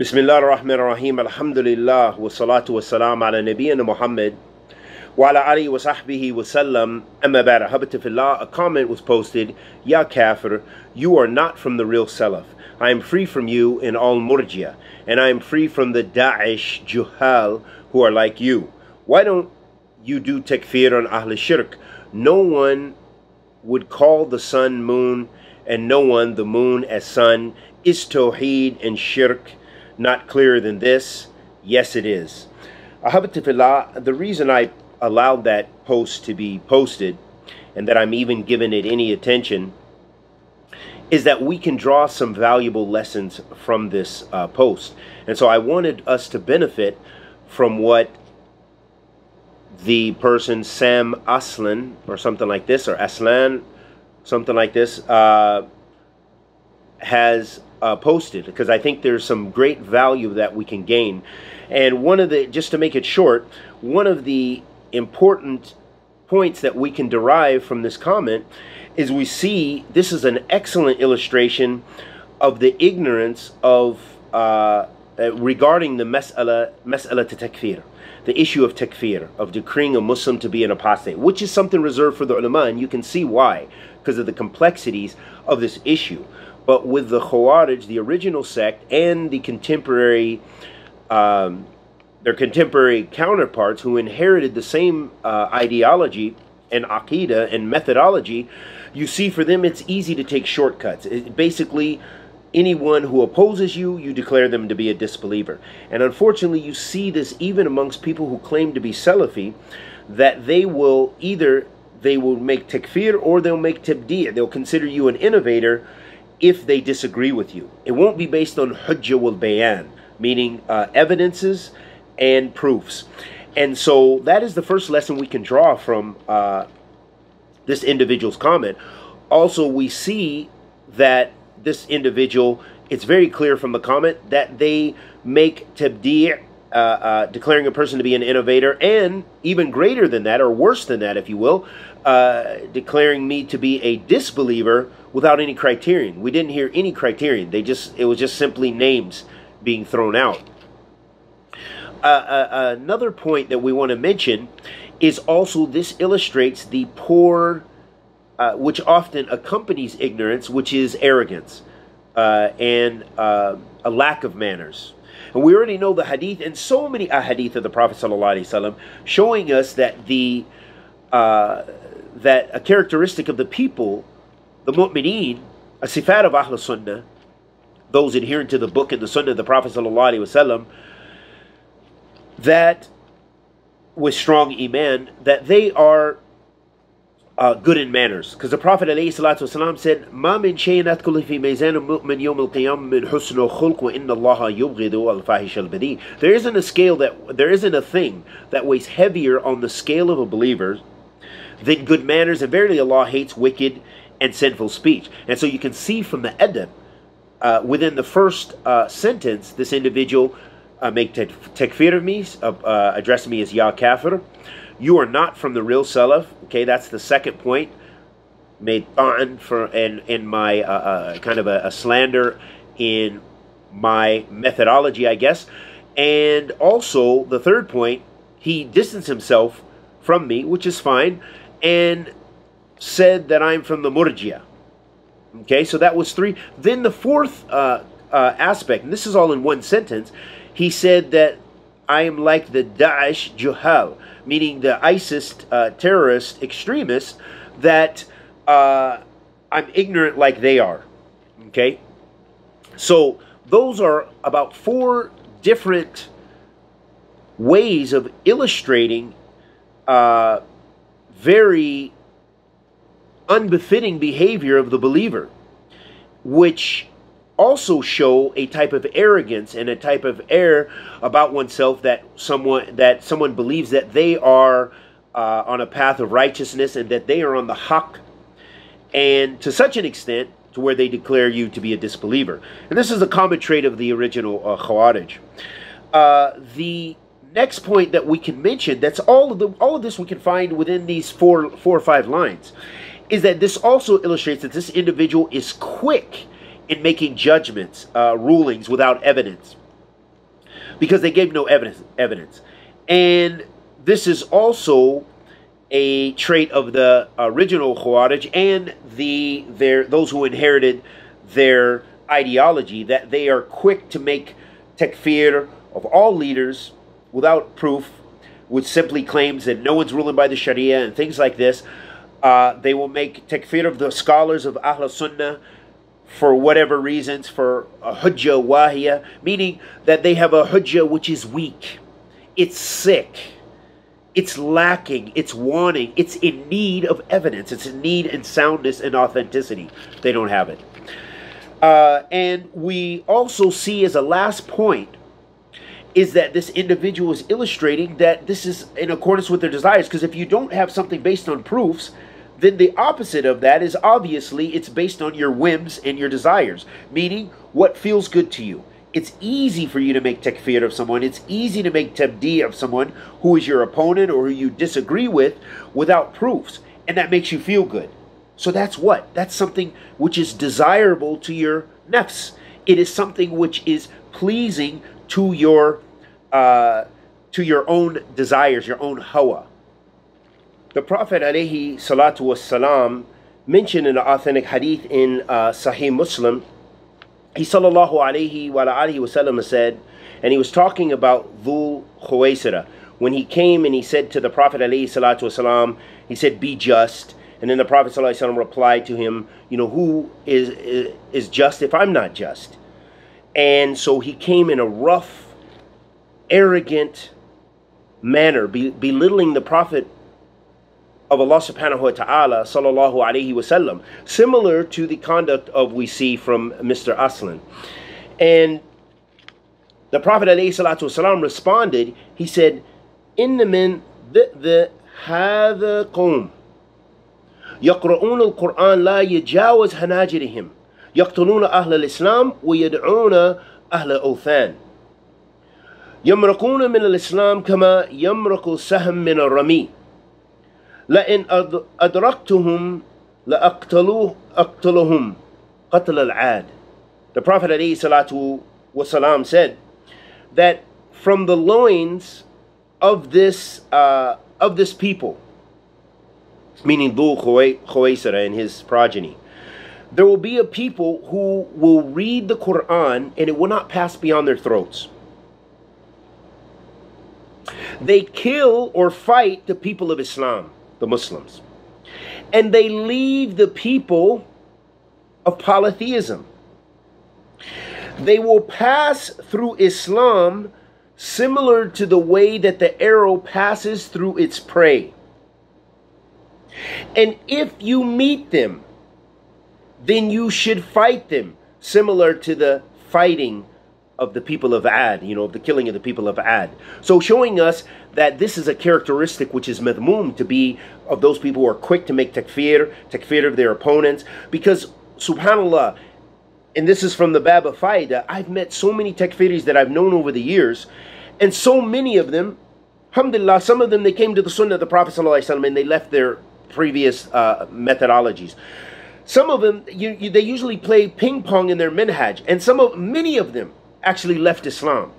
بسم الله الرحمن الرحيم الحمد لله والصلاة والسلام على نبينا Muhammad وعلى آله وصحبه وسلم أما بعد Habita fillah, a comment was posted Ya kafir, you are not from the real Salaf I am free from you in all murjia and I am free from the Daesh Juhal who are like you Why don't you do takfir on Ahl Shirk? No one would call the sun moon and no one the moon as sun is tawheed and shirk not clearer than this? Yes, it is. The reason I allowed that post to be posted and that I'm even giving it any attention is that we can draw some valuable lessons from this uh, post. And so I wanted us to benefit from what the person Sam Aslan or something like this, or Aslan, something like this, uh, has uh, posted because I think there's some great value that we can gain. And one of the, just to make it short, one of the important points that we can derive from this comment is we see this is an excellent illustration of the ignorance of uh, uh, regarding the mas'ala, mas'ala to takfir, the issue of takfir, of decreeing a Muslim to be an apostate, which is something reserved for the ulama, and you can see why, because of the complexities of this issue. But with the Khawarij, the original sect, and the contemporary, um, their contemporary counterparts who inherited the same uh, ideology and aqidah and methodology, you see for them it's easy to take shortcuts. It, basically, anyone who opposes you, you declare them to be a disbeliever. And unfortunately, you see this even amongst people who claim to be Salafi, that they will either they will make takfir or they'll make tabdi'. They'll consider you an innovator if they disagree with you. It won't be based on hujjah wal bayan, meaning uh, evidences and proofs. And so that is the first lesson we can draw from uh, this individual's comment. Also, we see that this individual, it's very clear from the comment that they make tabdi' uh, uh, declaring a person to be an innovator, and even greater than that, or worse than that, if you will, uh, declaring me to be a disbeliever without any criterion. We didn't hear any criterion. They just it was just simply names being thrown out. Uh, uh, another point that we want to mention is also this illustrates the poor, uh, which often accompanies ignorance, which is arrogance uh, and uh, a lack of manners. And we already know the hadith and so many ahadith of the Prophet ﷺ showing us that the uh, that a characteristic of the people the mu'mineen, a sifat of Ahl Sunnah, those adherent to the book and the Sunnah of the Prophet wasallam, that with strong iman, that they are uh, good in manners. Because the Prophet ﷺ said, مَا مِن شَيْءٍ أَثْقُلُ فِي مِيزَانِ الْمُؤْمِنِ يَوْمِ الْقِيَامَةِ مِنْ حُسْنِ الْخُلْقِ وَإِنَّ اللَّهَ يُبْغِضُ الْفَاحِشَ الْبَذِيءِ There isn't a scale that, there isn't a thing that weighs heavier on the scale of a believer than good manners, and verily Allah hates wicked and sinful speech. And so you can see from the edit, uh, within the first uh, sentence, this individual uh, make takfir of me, uh, addressing me as Ya Kafir. You are not from the real Salaf. Okay, that's the second point. Made on for in, in my uh, uh, kind of a, a slander in my methodology, I guess. And also, the third point, he distanced himself from me, which is fine. And said that I'm from the Murjia. Okay, so that was three. Then the fourth uh, uh, aspect, and this is all in one sentence, he said that I am like the Daesh Juhal, meaning the ISIS uh, terrorist extremists, that uh, I'm ignorant like they are. Okay, so those are about four different ways of illustrating uh, very unbefitting behavior of the believer, which also show a type of arrogance and a type of air about oneself that someone that someone believes that they are uh, on a path of righteousness and that they are on the haq, and to such an extent to where they declare you to be a disbeliever. And this is a common trait of the original uh, Khawarij. Uh, the next point that we can mention that's all of the all of this we can find within these four four or five lines is that this also illustrates that this individual is quick in making judgments, uh, rulings without evidence. because they gave no evidence. Evidence, and this is also a trait of the original Khawarij and the their those who inherited their ideology that they are quick to make takfir of all leaders without proof, with simply claims that no one's ruling by the Sharia and things like this. Uh, they will make takfir of the scholars of Ahl Sunnah for whatever reasons, for a hujjah wahiyah, meaning that they have a hujjah which is weak, it's sick, it's lacking, it's wanting, it's in need of evidence, it's in need and soundness and authenticity. They don't have it. Uh, and we also see as a last point is that this individual is illustrating that this is in accordance with their desires. Because if you don't have something based on proofs, then the opposite of that is obviously it's based on your whims and your desires, meaning what feels good to you. It's easy for you to make takfir of someone. It's easy to make tabdi of someone who is your opponent or who you disagree with without proofs. And that makes you feel good. So that's what? That's something which is desirable to your nafs. It is something which is pleasing to your uh, to your own desires, your own hawa. The Prophet alayhi salatu was salam mentioned in the authentic hadith in uh, Sahih Muslim, he sallallahu alayhi wa alihi wasallam said, and he was talking about Dhul Khuwaisira. When he came and he said to the Prophet alayhi salatu wasalam, he said, be just. And then the Prophet ﷺ replied to him, you know, who is, is, is just if I'm not just? And so he came in a rough, arrogant manner, be, belittling the Prophet of Allah subhanahu wa ta'ala sallallahu alayhi wasallam, similar to the conduct of we see from Mr. Aslan. And the Prophet alayhi salatu wasalam responded, he said, Inna min the the هذا قوم يقرؤون القرآن لا يجاوز هناجرهم يقتلون أهل الإسلام ويدعون أهل أوثان يمرقون من الإسلام كما يمرق السهم من الرمي لئن أدركتهم لأقتلوه أقتلهم قتل العاد The Prophet والسلام, said that from the loins of this uh, of this people meaning Dhul Khuwaisara and his progeny. There will be a people who will read the Quran and it will not pass beyond their throats. They kill or fight the people of Islam, the Muslims. And they leave the people of polytheism. They will pass through Islam similar to the way that the arrow passes through its prey. And if you meet them, then you should fight them, similar to the fighting of the people of Ad, you know, the killing of the people of Ad. So showing us that this is a characteristic which is madmum to be of those people who are quick to make takfir, takfir of their opponents, because subhanallah, and this is from the Bab of Faida, I've met so many takfiris that I've known over the years, and so many of them, alhamdulillah, some of them they came to the sunnah of the Prophet and they left their previous uh, methodologies. Some of them, you, you, they usually play ping pong in their minhaj, and some of many of them actually left Islam.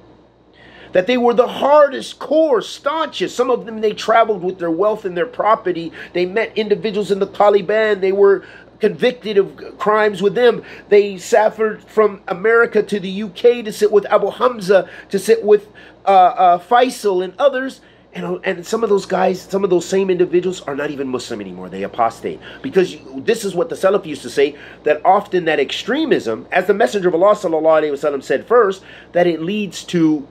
That they were the hardest core, staunchest. Some of them they traveled with their wealth and their property. They met individuals in the Taliban. They were convicted of crimes with them. They suffered from America to the UK to sit with Abu Hamza, to sit with uh, uh, Faisal and others and, and some of those guys, some of those same individuals are not even Muslim anymore. They apostate. Because you, this is what the Salaf used to say, that often that extremism, as the Messenger of Allah وسلم, said first, that it leads to,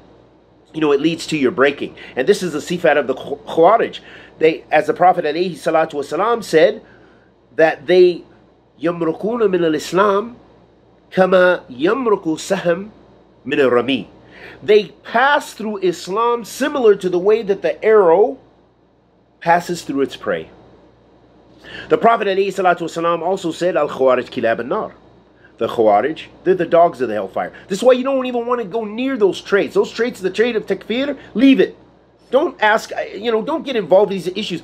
you know, it leads to your breaking. And this is the sifat of the Khawarij. They, as the Prophet والسلام, said, that they يمرقون من الإسلام كما يمرق سهم من الرمي they pass through Islam similar to the way that the arrow passes through its prey. The Prophet ﷺ also said, Al Khawarij kilab nar. The Khawarij, they're the dogs of the hellfire. This is why you don't even want to go near those traits. Those traits, the trait of takfir, leave it. Don't ask, you know, don't get involved in these issues.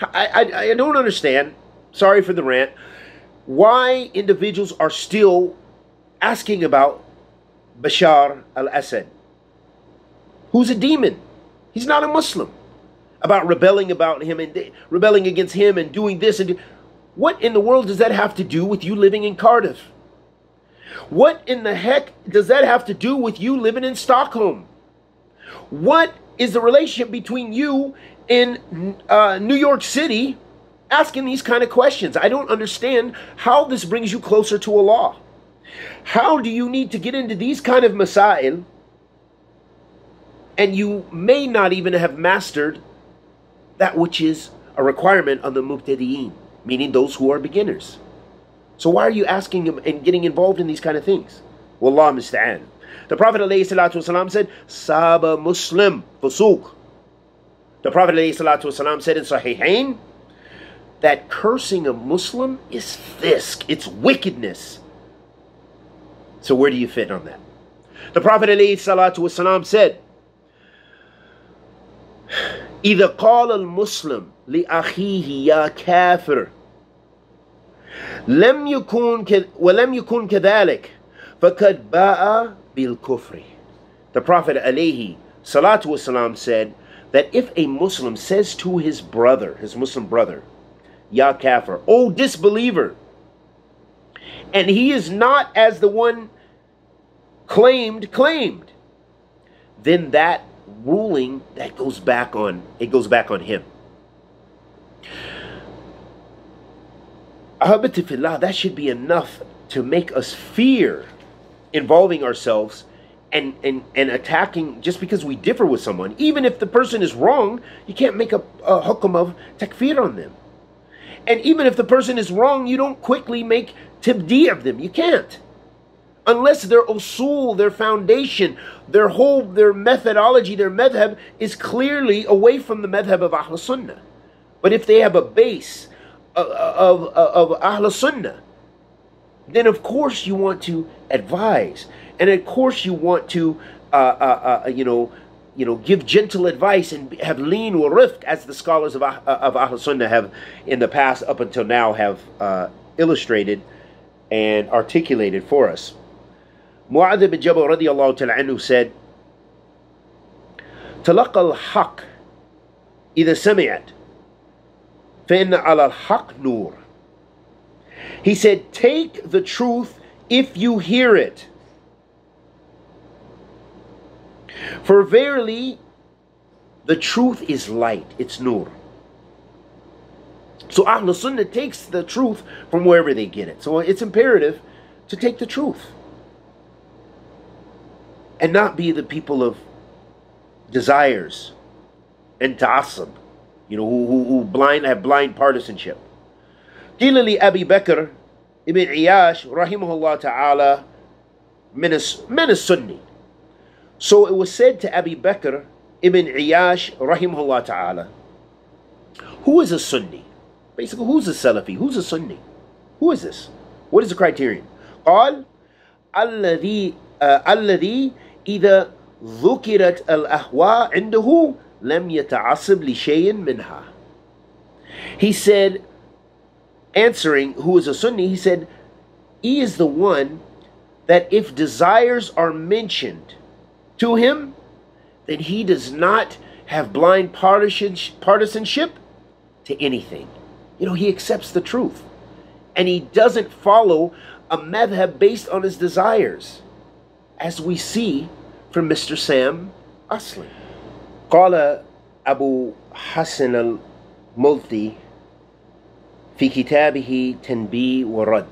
I, I, I don't understand, sorry for the rant, why individuals are still asking about Bashar al Assad who's a demon. He's not a Muslim. About rebelling about him and rebelling against him and doing this and what in the world does that have to do with you living in Cardiff? What in the heck does that have to do with you living in Stockholm? What is the relationship between you in uh, New York City asking these kind of questions? I don't understand how this brings you closer to Allah. How do you need to get into these kind of masail and you may not even have mastered that which is a requirement of the mubtadi'een, meaning those who are beginners. So why are you asking and getting involved in these kind of things? Wallah musta'an. The Prophet ﷺ said, Saba Muslim fusuq. The Prophet ﷺ said in Sahihain that cursing a Muslim is fisk, it's wickedness. So where do you fit on that? The Prophet ﷺ said, إذا قال المسلم لأخيه يا كافر لم يكن ولم يكن كذلك فقد باء بالكفر The Prophet alayhi salatu wasalam said that if a Muslim says to his brother, his Muslim brother, Ya kafir, O disbeliever, and he is not as the one claimed, claimed, then that ruling that goes back on it goes back on him. That should be enough to make us fear involving ourselves and, and, and attacking just because we differ with someone. Even if the person is wrong, you can't make a, a hukum of takfir on them. And even if the person is wrong, you don't quickly make tibdi of them. You can't. Unless their usul, their foundation, their whole, their methodology, their madhab is clearly away from the madhab of Ahl Sunnah. But if they have a base, of, of, of Ahl Sunnah, then of course you want to advise. And of course you want to, uh, uh, uh, you know, you know, give gentle advice and have lean or rifq, as the scholars of, of Ahl Sunnah have in the past up until now have uh, illustrated and articulated for us. Mu'adh ibn Jabal radiallahu ta'ala anhu said, تلقى الحق إذا سمعت فإن على الحق نور. He said, take the truth if you hear it. For verily, the truth is light, it's nur. So Ahl Sunnah takes the truth from wherever they get it. So it's imperative to take the truth. And not be the people of desires and ta'assub you know, who, who, who blind have blind partisanship. قيل لأبي بكر ابن عياش رحمه الله تعالى من من السني. So it was said to Abi Bakr ibn Iyash rahimahullah ta'ala, who is a Sunni? Basically, who's a Salafi? Who's a Sunni? Who is this? What is the criterion? قال الذي الذي إذا ذكرت الأهواء عنده لم يتعصب لشيء منها. He said, answering, who is a Sunni, he said, he is the one that if desires are mentioned to him, then he does not have blind partisanship to anything. You know, he accepts the truth. And he doesn't follow a madhab based on his desires, As we see from Mr. Sam Aslan. قال أبو حسن الملطي في كتابه تنبيه ورد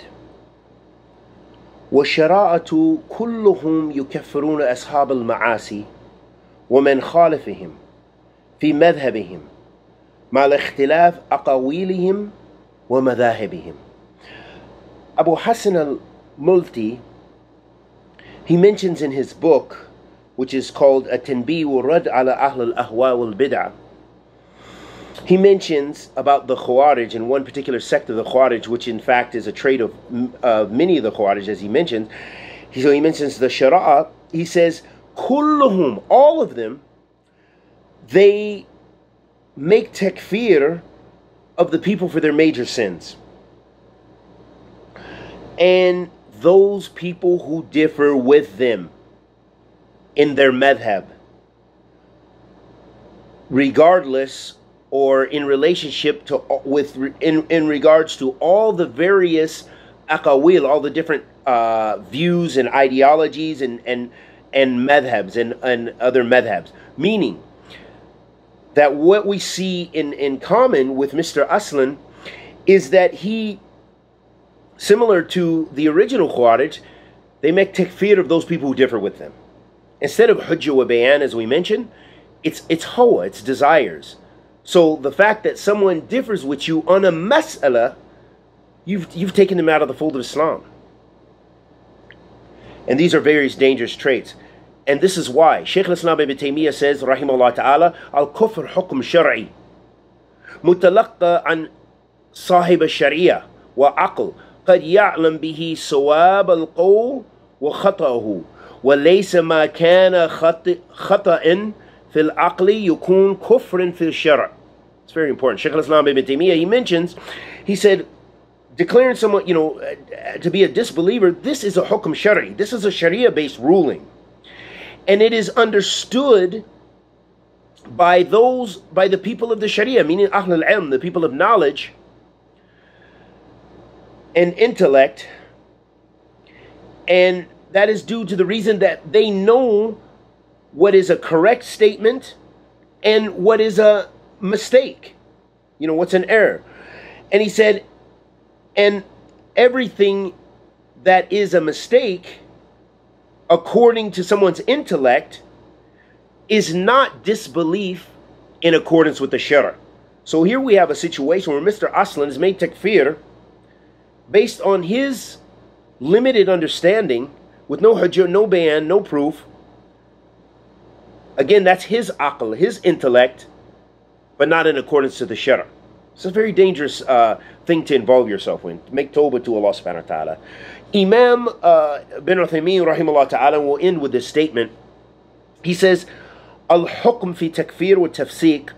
والشراءة كلهم يكفرون أصحاب المعاصي ومن خالفهم في مذهبهم مع الاختلاف أقاويلهم ومذاهبهم Abu Hassan al-Multi he mentions in his book which is called a Tanbih Rad ala Ahl al-Ahwa wal Bid'ah. He mentions about the Khawarij and one particular sect of the Khawarij, which in fact is a trait of uh, many of the Khawarij, as he mentioned. So he mentions the Shara'a. He says, Kulluhum, all of them, they make takfir of the people for their major sins. And those people who differ with them in their madhab. regardless or in relationship to with in in regards to all the various akawil, all the different uh, views and ideologies and and and madhabs and, and other madhabs. Meaning that what we see in, in common with Mr. Aslan is that he, Similar to the original Khawarij, they make takfir of those people who differ with them. Instead of hujjah wa bayan, as we mentioned, it's, it's hawa, it's desires. So the fact that someone differs with you on a mas'ala, you've, you've taken them out of the fold of Islam. And these are various dangerous traits. And this is why Shaykh al-Islam ibn Taymiyyah says, Rahimullah ta'ala, al-kufr hukm shar'i, mutalaqqa عن sahib al-shari'ah قد يعلم به صواب القول وخطأه وليس ما كان خطأ في العقل يكون كفر في الشرع It's very important. Shaykh al-Islam ibn Taymiyyah, he mentions, he said, declaring someone, you know, to be a disbeliever, this is a hukm shari. This is a sharia-based ruling. And it is understood by those, by the people of the sharia, meaning Ahl al-Ilm, the people of knowledge and intellect. And that is due to the reason that they know what is a correct statement and what is a mistake. You know, what's an error. And he said, and everything that is a mistake, according to someone's intellect, is not disbelief in accordance with the Shara. So here we have a situation where Mr. Aslan is made takfir based on his limited understanding, with no hujjah, no bayan, no proof. Again, that's his akhl, his intellect, but not in accordance to the shara. It's a very dangerous uh, thing to involve yourself in. Make tawbah to Allah subhanahu wa ta'ala. Imam uh, bin Uthaymeen rahimahullah ta'ala will end with this statement. He says, Al-hukm fi takfir wa tafsiq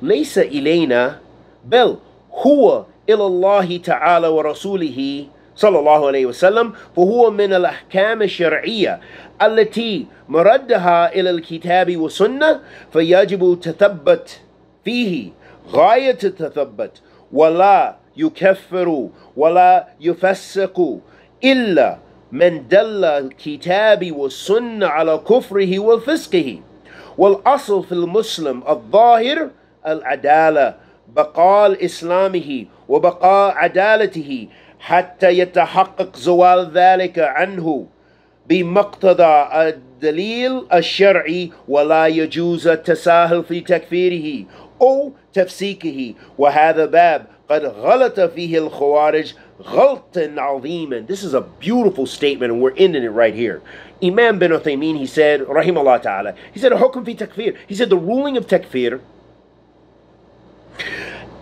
laysa ilayna bel huwa إلى الله تعالى ورسوله صلى الله عليه وسلم فهو من الأحكام الشرعية التي مردها إلى الكتاب والسنة فيجب تثبت فيه غاية التثبت ولا يكفر ولا يفسق إلا من دل الكتاب والسنة على كفره وفسقه. والأصل في المسلم الظاهر العدالة بقاء إسلامه وبقاء عدالته حتى يتحقق زوال ذلك عنه بمقتضى الدليل الشرعي ولا يجوز التساهل في تكفيره أو تفسيقه وهذا باب قد غلط فيه الخوارج غلطا عظيما This is a beautiful statement and we're ending it right here. Imam bin Uthaymeen, he said, rahimahullah ta'ala, he said, حكم في تكفير. He said the ruling of takfir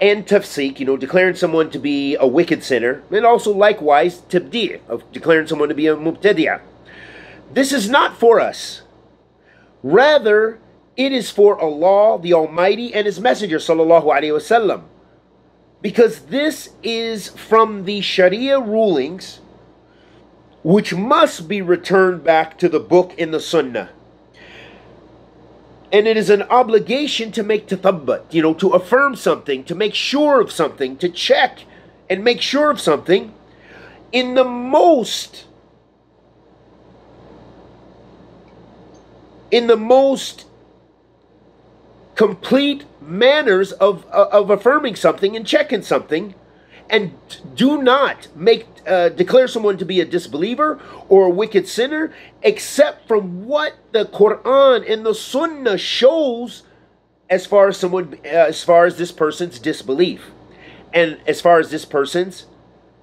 and tafsik, you know, declaring someone to be a wicked sinner, and also likewise tabdi' of declaring someone to be a mubtadi'ah. This is not for us. Rather, it is for Allah, the Almighty, and His Messenger, sallallahu alaihi wasallam. Because this is from the Sharia rulings, which must be returned back to the book in the Sunnah. And it is an obligation to make tathabbat, you know, to affirm something, to make sure of something, to check and make sure of something. In the most in the most complete manners of, of affirming something and checking something and do not make uh, declare someone to be a disbeliever or a wicked sinner except from what the Quran and the Sunnah shows as far as someone uh, as far as this person's disbelief and as far as this person's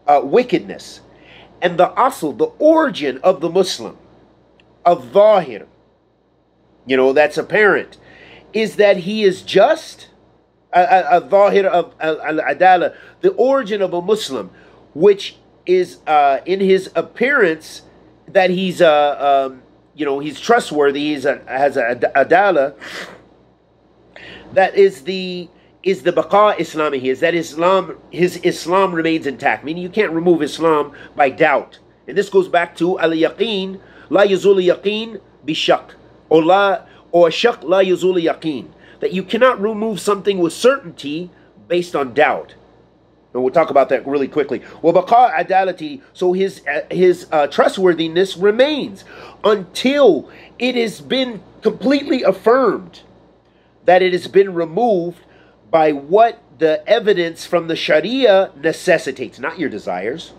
uh, wickedness. And the asl the origin of the Muslim of Zahir you know that's apparent is that he is just a zahir of al-adala, the origin of a Muslim, which is uh, in his appearance that he's uh, um, you know he's trustworthy, he's a, has a adala. That is the is the baqa Islami is that Islam his Islam remains intact, meaning you can't remove Islam by doubt. And this goes back to al yaqeen la yazul yaqeen bi shak or la or shak la yazul yaqeen that you cannot remove something with certainty based on doubt. And we'll talk about that really quickly. Well, baqa adalati, so his uh, his uh, trustworthiness remains until it has been completely affirmed that it has been removed by what the evidence from the Sharia necessitates, not your desires.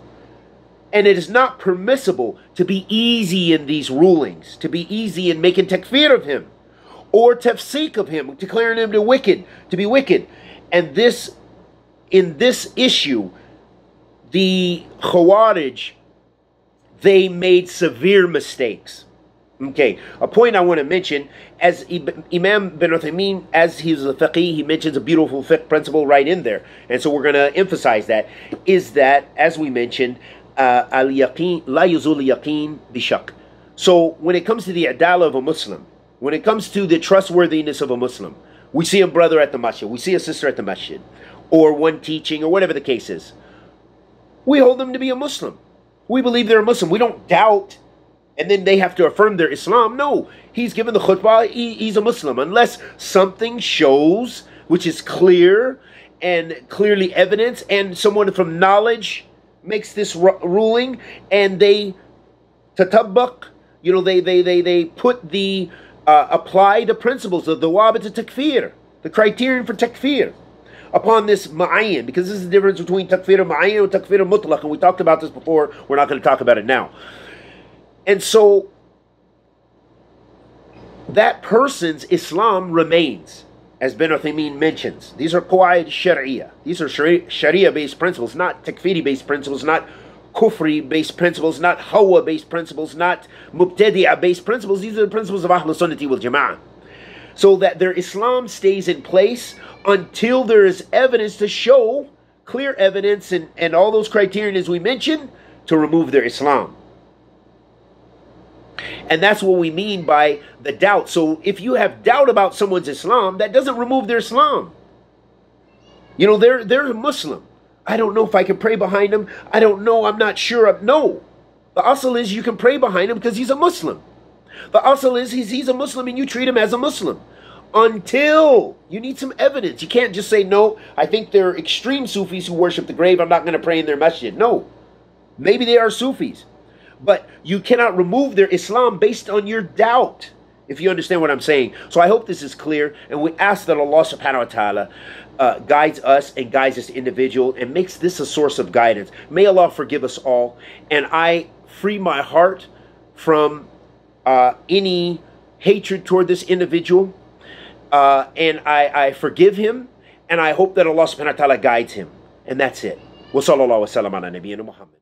And it is not permissible to be easy in these rulings, to be easy in making takfir of him, or tafsik of him, declaring him to wicked, to be wicked. And this, in this issue, the Khawarij, they made severe mistakes. Okay, a point I want to mention, as Imam bin Uthaymeen, as he's a faqih, he mentions a beautiful fiqh principle right in there. And so we're going to emphasize that, is that, as we mentioned, uh, al-yaqeen, la yuzul yaqeen bishak. So when it comes to the adala of a Muslim, when it comes to the trustworthiness of a Muslim, we see a brother at the masjid, we see a sister at the masjid, or one teaching, or whatever the case is. We hold them to be a Muslim. We believe they're a Muslim. We don't doubt and then they have to affirm their Islam. No, he's given the khutbah, he, he's a Muslim, unless something shows, which is clear and clearly evidence, and someone from knowledge makes this ruling, and they tatabbaq, you know, they they they they put the uh, apply the principles of the wabit takfir, the criterion for takfir upon this ma'ayin, because this is the difference between takfir and ma'ayin and takfir mutlaq, and we talked about this before, we're not going to talk about it now. And so that person's Islam remains, as bin Uthaymeen mentions. These are Qawaid Sharia. These are Sharia based principles, not Takfiri based principles, not Kufri based principles, not Hawa based principles, not Mubtadi'ah based principles. These are the principles of Ahlul Sunnati wal Jama'ah. So that their Islam stays in place until there is evidence to show, clear evidence, and, and all those criteria as we mentioned, to remove their Islam. And that's what we mean by the doubt. So if you have doubt about someone's Islam, that doesn't remove their Islam. You know, they're they're a Muslim. I don't know if I can pray behind him. I don't know. I'm not sure. of No. The asal is you can pray behind him because he's a Muslim. The asal is he's, he's a Muslim and you treat him as a Muslim. Until you need some evidence. You can't just say, no, I think they're extreme Sufis who worship the grave. I'm not going to pray in their masjid. No. Maybe they are Sufis. But you cannot remove their Islam based on your doubt, if you understand what I'm saying. So I hope this is clear, and we ask that Allah subhanahu wa ta'ala uh, guides us and guides this individual and makes this a source of guidance. May Allah forgive us all, and I free my heart from uh, any hatred toward this individual, uh, and I, I forgive him, and I hope that Allah subhanahu wa ta'ala guides him. And that's it. Wa sallallahu wa sallam ala Muhammad.